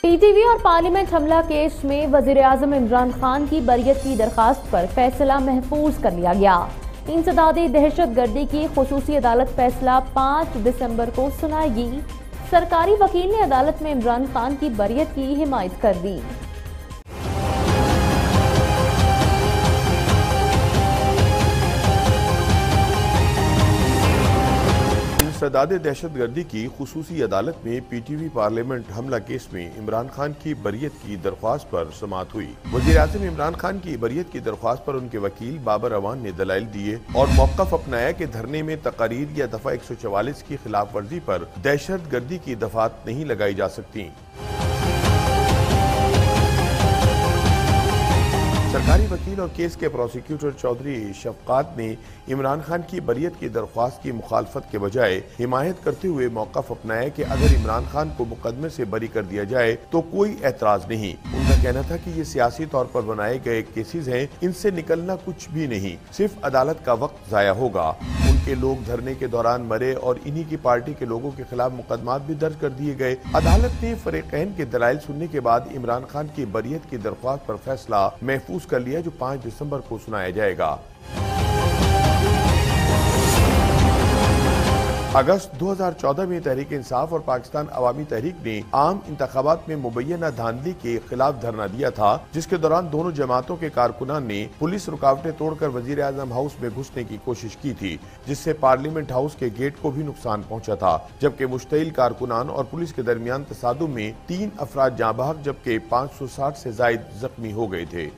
پی T وی اور parliament حملہ case میں وزیر اعظم عمران خان کی بریت کی درخواست پر فیصلہ محفوظ کر لیا گیا۔ انسداد دہشت گردی کی خصوصی عدالت فیصلہ پانچ دسمبر کو سنائے گی سرکاری وکیل نے عدالت میں عمران خان کی بریت کی حمایت کر دی۔ سداد دہشت گردی کی خصوصی عدالت میں پی ٹی وی پارلیمنٹ حملہ کیس میں عمران خان کی بریت کی درخواست پر سماعت ہوئی۔ وزیراعظم عمران خان کی بریت کی درخواست پر ان کے وکیل بابر اوان نے دلائل دیے اور موقف اپنایا کہ دھرنے میں تقاریر یا دفعہ 144 کی خلاف ورزی پر دہشت گردی کی دفعات نہیں لگائی جا سکتی سرکاری اور کیس کے پروسیکیوٹر چودھری شفقات نے عمران خان کی بریت کی درخواست کی مخالفت کے بجائے حمایت کرتے ہوئے موقف اپنایا کہ اگر عمران خان کو مقدمے سے بری کر دیا جائے تو کوئی اعتراض نہیں۔ ان کا کہنا تھا کہ یہ سیاسی طور پر بنائے گئے کیسز ہیں، ان سے نکلنا کچھ بھی نہیں، صرف عدالت کا وقت ضائع ہوگا۔ کے لوگ دھرنے کے دوران مرے اور انہی کی پارٹی کے لوگوں کے خلاف مقدمات بھی درج کر دیے گئے۔ عدالت نے فریقین کے دلائل سننے کے بعد عمران خان کی بریت کی درخواست پر فیصلہ محفوظ کر لیا، جو پانچ دسمبر کو سنایا جائے گا۔ اگست دو ہزار چودہ میں تحریک انصاف اور پاکستان عوامی تحریک نے عام انتخابات میں مبینہ دھاندلی کے خلاف دھرنا دیا تھا، جس کے دوران دونوں جماعتوں کے کارکنان نے پولیس رکاوٹیں توڑ کر وزیر اعظم ہاؤس میں گھسنے کی کوشش کی تھی، جس سے پارلیمنٹ ہاؤس کے گیٹ کو بھی نقصان پہنچا تھا۔ جبکہ مشتعل کارکنان اور پولیس کے درمیان تصادم میں تین افراد جاں بحق جبکہ پانچ سو ساٹھ سے زائد زخمی ہو گئے تھے۔